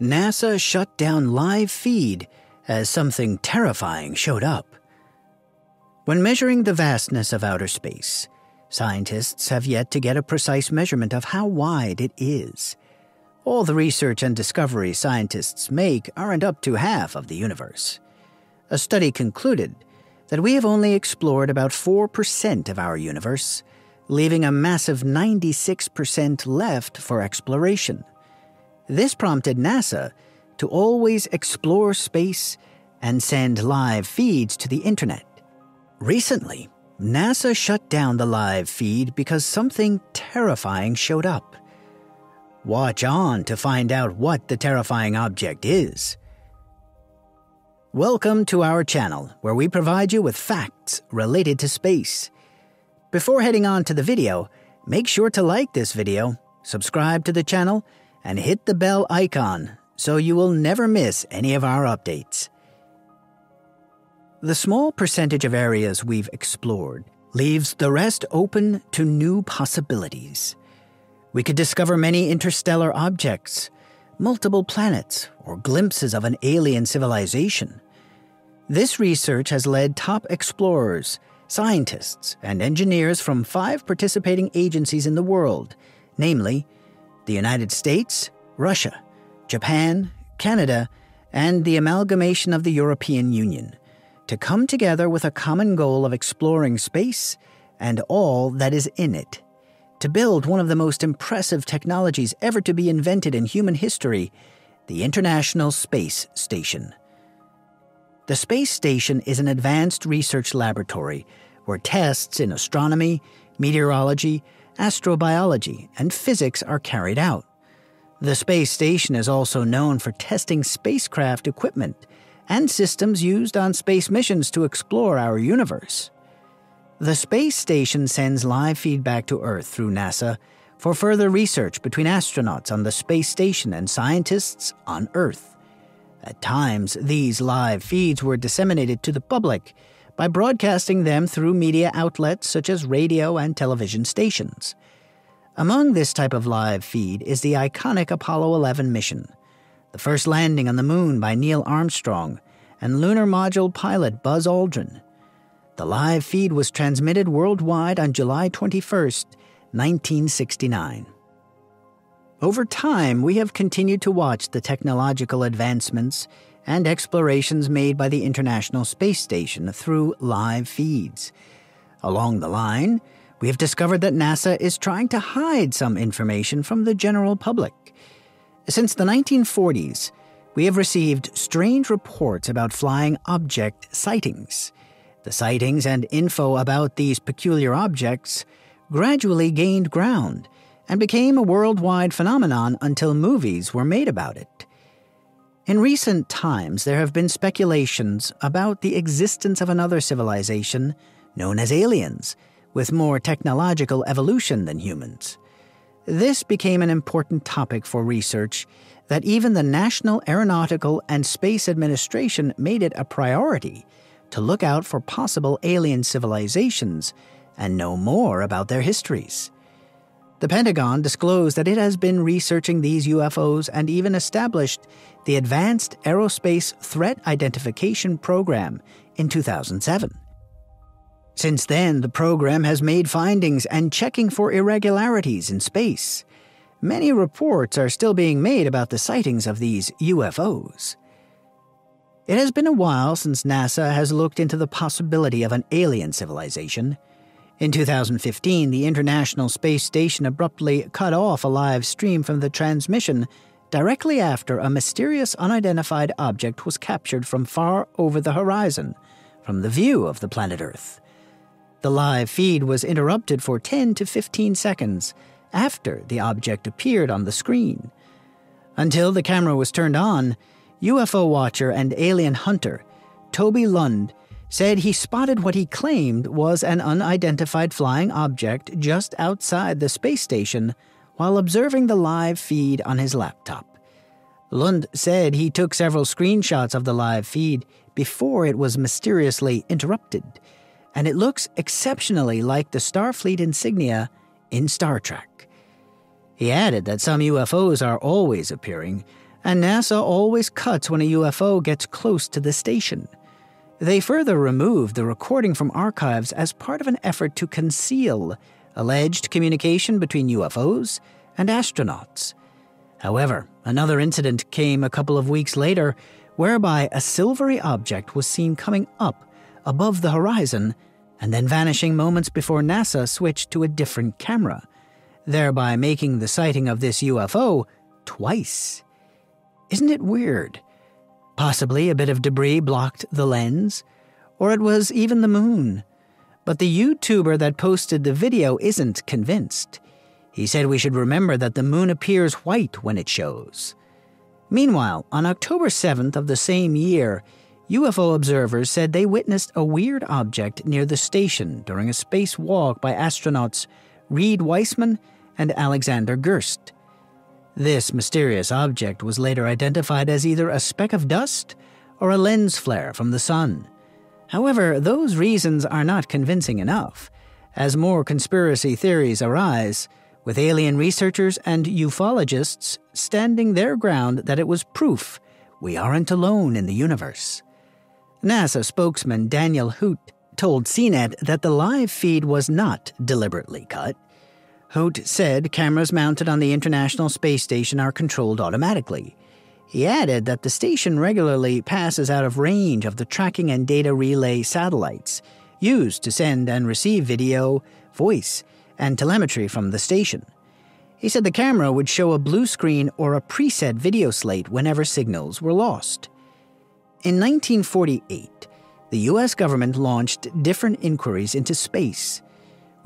NASA shut down live feed as something terrifying showed up. When measuring the vastness of outer space, scientists have yet to get a precise measurement of how wide it is. All the research and discovery scientists make aren't up to half of the universe. A study concluded that we have only explored about 4% of our universe, leaving a massive 96% left for exploration. This prompted NASA to always explore space and send live feeds to the internet. Recently, NASA shut down the live feed because something terrifying showed up. Watch on to find out what the terrifying object is. Welcome to our channel, where we provide you with facts related to space. Before heading on to the video, make sure to like this video, subscribe to the channel, and hit the bell icon so you will never miss any of our updates. The small percentage of areas we've explored leaves the rest open to new possibilities. We could discover many interstellar objects, multiple planets, or glimpses of an alien civilization. This research has led top explorers, scientists, and engineers from five participating agencies in the world, namely the United States, Russia, Japan, Canada, and the amalgamation of the European Union, to come together with a common goal of exploring space and all that is in it, to build one of the most impressive technologies ever to be invented in human history the International Space Station. The space station is an advanced research laboratory where tests in astronomy, meteorology, astrobiology, and physics are carried out. The space station is also known for testing spacecraft equipment and systems used on space missions to explore our universe. The space station sends live feedback to Earth through NASA for further research between astronauts on the space station and scientists on Earth. At times, these live feeds were disseminated to the public by broadcasting them through media outlets such as radio and television stations. Among this type of live feed is the iconic Apollo 11 mission, the first landing on the moon by Neil Armstrong and lunar module pilot Buzz Aldrin. The live feed was transmitted worldwide on July 21, 1969. Over time, we have continued to watch the technological advancements and explorations made by the International Space Station through live feeds. Along the line, we have discovered that NASA is trying to hide some information from the general public. Since the 1940s, we have received strange reports about flying object sightings. The sightings and info about these peculiar objects gradually gained ground and became a worldwide phenomenon until movies were made about it. In recent times, there have been speculations about the existence of another civilization known as aliens, with more technological evolution than humans. This became an important topic for research that even the National Aeronautical and Space Administration made it a priority to look out for possible alien civilizations and know more about their histories. The Pentagon disclosed that it has been researching these UFOs and even established the Advanced Aerospace Threat Identification Program in 2007. Since then, the program has made findings and checking for irregularities in space. Many reports are still being made about the sightings of these UFOs. It has been a while since NASA has looked into the possibility of an alien civilization. In 2015, the International Space Station abruptly cut off a live stream from the transmission directly after a mysterious unidentified object was captured from far over the horizon, from the view of the planet Earth. The live feed was interrupted for 10 to 15 seconds after the object appeared on the screen. Until the camera was turned on, UFO watcher and alien hunter Toby Lund said he spotted what he claimed was an unidentified flying object just outside the space station while observing the live feed on his laptop. Lund said he took several screenshots of the live feed before it was mysteriously interrupted, and it looks exceptionally like the Starfleet insignia in Star Trek. He added that some UFOs are always appearing, and NASA always cuts when a UFO gets close to the station. They further removed the recording from archives as part of an effort to conceal alleged communication between UFOs and astronauts. However, another incident came a couple of weeks later whereby a silvery object was seen coming up above the horizon and then vanishing moments before NASA switched to a different camera, thereby making the sighting of this UFO twice. Isn't it weird? Possibly a bit of debris blocked the lens, or it was even the moon. But the YouTuber that posted the video isn't convinced. He said we should remember that the moon appears white when it shows. Meanwhile, on October 7th of the same year, UFO observers said they witnessed a weird object near the station during a space walk by astronauts Reid Wiseman and Alexander Gerst. This mysterious object was later identified as either a speck of dust or a lens flare from the sun. However, those reasons are not convincing enough. As more conspiracy theories arise, with alien researchers and ufologists standing their ground that it was proof we aren't alone in the universe. NASA spokesman Daniel Huot told CNET that the live feed was not deliberately cut. Huot said cameras mounted on the International Space Station are controlled automatically. He added that the station regularly passes out of range of the tracking and data relay satellites used to send and receive video, voice, and telemetry from the station. He said the camera would show a blue screen or a preset video slate whenever signals were lost. In 1948, the US government launched different inquiries into space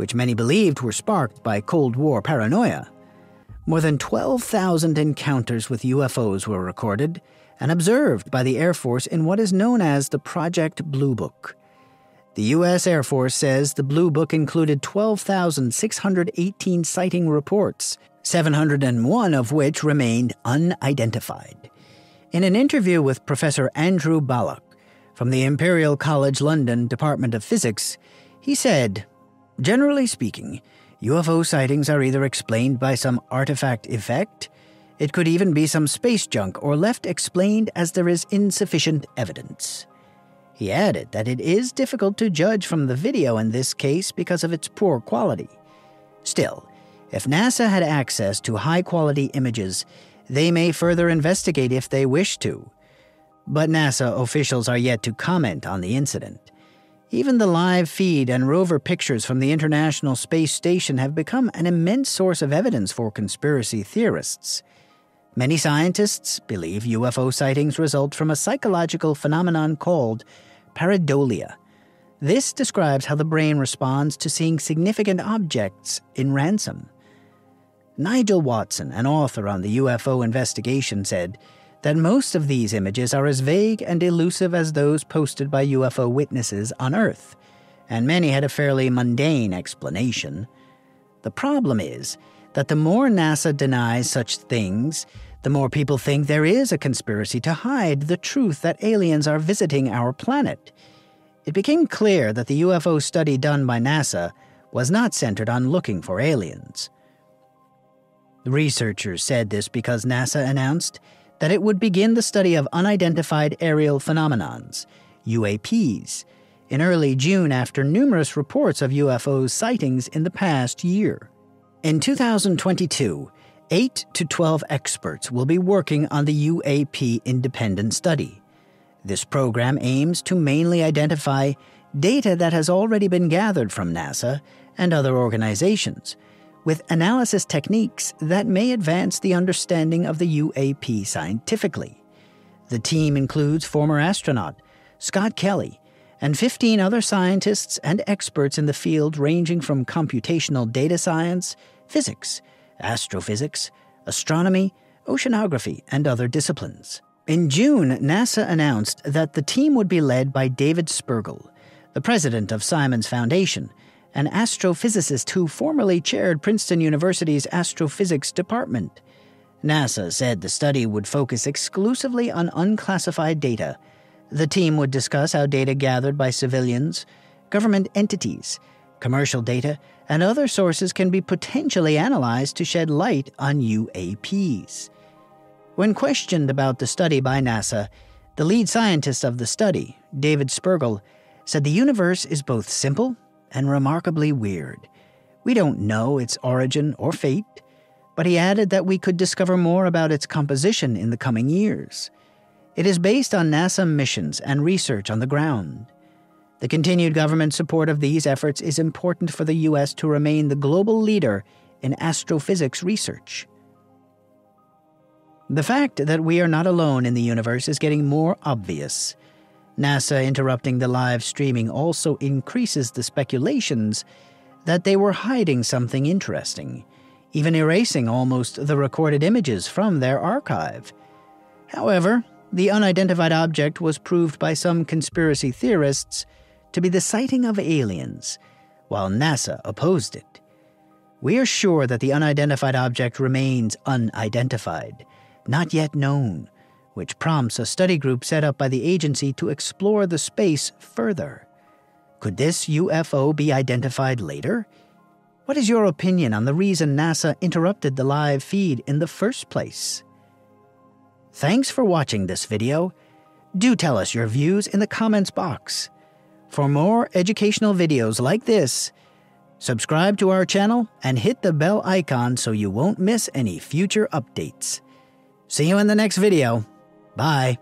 which many believed were sparked by Cold War paranoia. More than 12,000 encounters with UFOs were recorded and observed by the Air Force in what is known as the Project Blue Book. The U.S. Air Force says the Blue Book included 12,618 sighting reports, 701 of which remained unidentified. In an interview with Professor Andrew Balloch from the Imperial College London Department of Physics, he said, Generally speaking, UFO sightings are either explained by some artifact effect, it could even be some space junk, or left explained as there is insufficient evidence. He added that it is difficult to judge from the video in this case because of its poor quality. Still, if NASA had access to high quality images, they may further investigate if they wish to. But NASA officials are yet to comment on the incident. Even the live feed and rover pictures from the International Space Station have become an immense source of evidence for conspiracy theorists. Many scientists believe UFO sightings result from a psychological phenomenon called pareidolia. This describes how the brain responds to seeing significant objects in ransom. Nigel Watson, an author on the UFO investigation, said that most of these images are as vague and elusive as those posted by UFO witnesses on Earth, and many had a fairly mundane explanation. The problem is that the more NASA denies such things, the more people think there is a conspiracy to hide the truth that aliens are visiting our planet. It became clear that the UFO study done by NASA was not centered on looking for aliens. The researchers said this because NASA announced that it would begin the study of unidentified aerial phenomenons, UAPs, in early June after numerous reports of UFO sightings in the past year. In 2022, 8 to 12 experts will be working on the UAP independent study. This program aims to mainly identify data that has already been gathered from NASA and other organizations with analysis techniques that may advance the understanding of the UAP scientifically. The team includes former astronaut Scott Kelly and 15 other scientists and experts in the field ranging from computational data science, physics, astrophysics, astronomy, oceanography, and other disciplines. In June, NASA announced that the team would be led by David Spergel, the president of Simons Foundation, an astrophysicist who formerly chaired Princeton University's astrophysics department. NASA said the study would focus exclusively on unclassified data. The team would discuss how data gathered by civilians, government entities, commercial data, and other sources can be potentially analyzed to shed light on UAPs. When questioned about the study by NASA, the lead scientist of the study, David Spergel, said the universe is both simple and remarkably weird. We don't know its origin or fate, but he added that we could discover more about its composition in the coming years. It is based on NASA missions and research on the ground. The continued government support of these efforts is important for the U.S. to remain the global leader in astrophysics research. The fact that we are not alone in the universe is getting more obvious. NASA interrupting the live streaming also increases the speculations that they were hiding something interesting, even erasing almost the recorded images from their archive. However, the unidentified object was proved by some conspiracy theorists to be the sighting of aliens, while NASA opposed it. We are sure that the unidentified object remains unidentified, not yet known, which prompts a study group set up by the agency to explore the space further. Could this UFO be identified later? What is your opinion on the reason NASA interrupted the live feed in the first place? Thanks for watching this video. Do tell us your views in the comments box. For more educational videos like this, subscribe to our channel and hit the bell icon so you won't miss any future updates. See you in the next video. Bye.